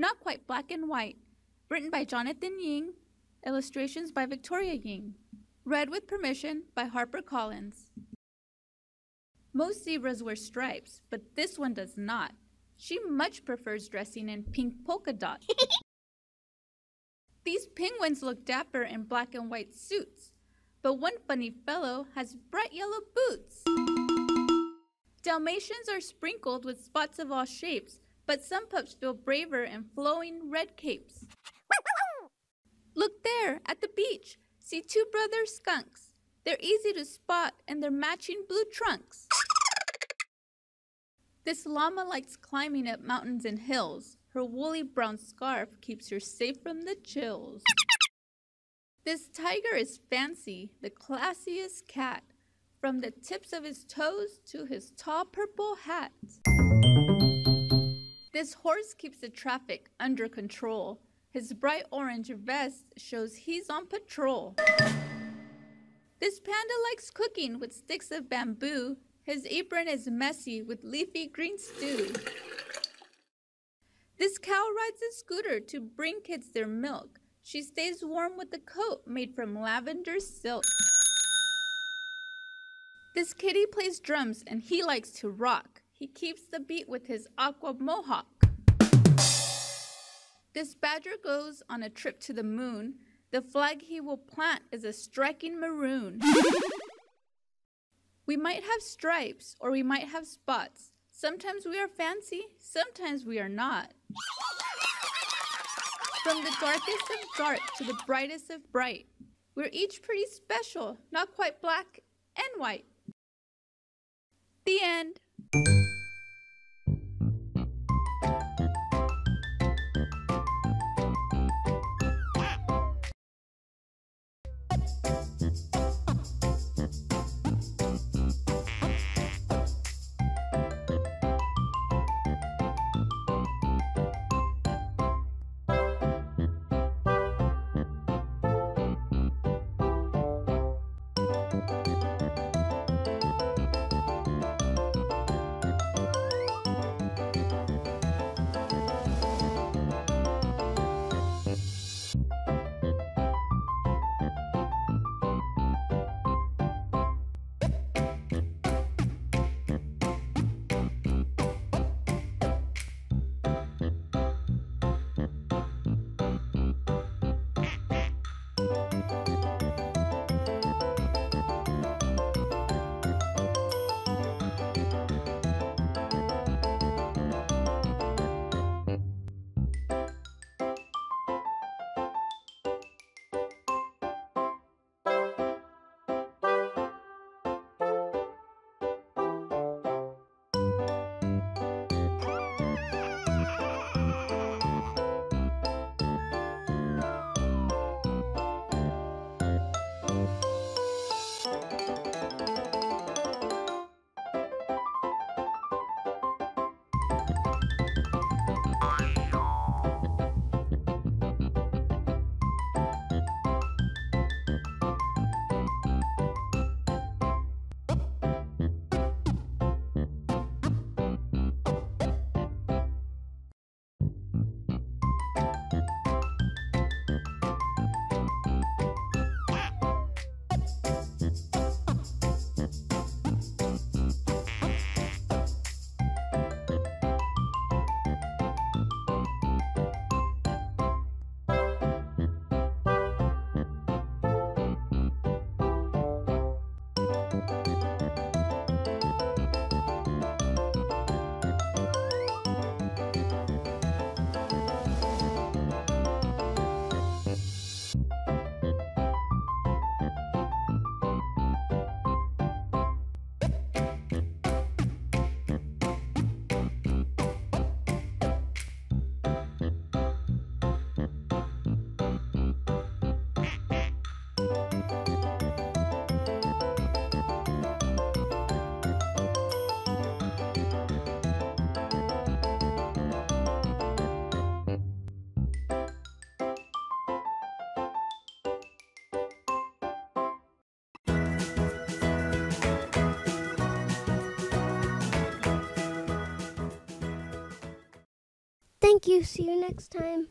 not quite black and white. Written by Jonathan Ying. Illustrations by Victoria Ying. Read with permission by Harper Collins. Most zebras wear stripes, but this one does not. She much prefers dressing in pink polka dots. These penguins look dapper in black and white suits, but one funny fellow has bright yellow boots. Dalmatians are sprinkled with spots of all shapes, but some pups feel braver in flowing red capes. Look there, at the beach. See two brother skunks. They're easy to spot in their matching blue trunks. This llama likes climbing up mountains and hills. Her woolly brown scarf keeps her safe from the chills. This tiger is fancy, the classiest cat, from the tips of his toes to his tall purple hat. This horse keeps the traffic under control. His bright orange vest shows he's on patrol. This panda likes cooking with sticks of bamboo. His apron is messy with leafy green stew. This cow rides a scooter to bring kids their milk. She stays warm with a coat made from lavender silk. This kitty plays drums and he likes to rock. He keeps the beat with his aqua mohawk. This badger goes on a trip to the moon. The flag he will plant is a striking maroon. we might have stripes or we might have spots. Sometimes we are fancy, sometimes we are not. From the darkest of dark to the brightest of bright, we're each pretty special, not quite black and white. The end. Thank you. See you next time.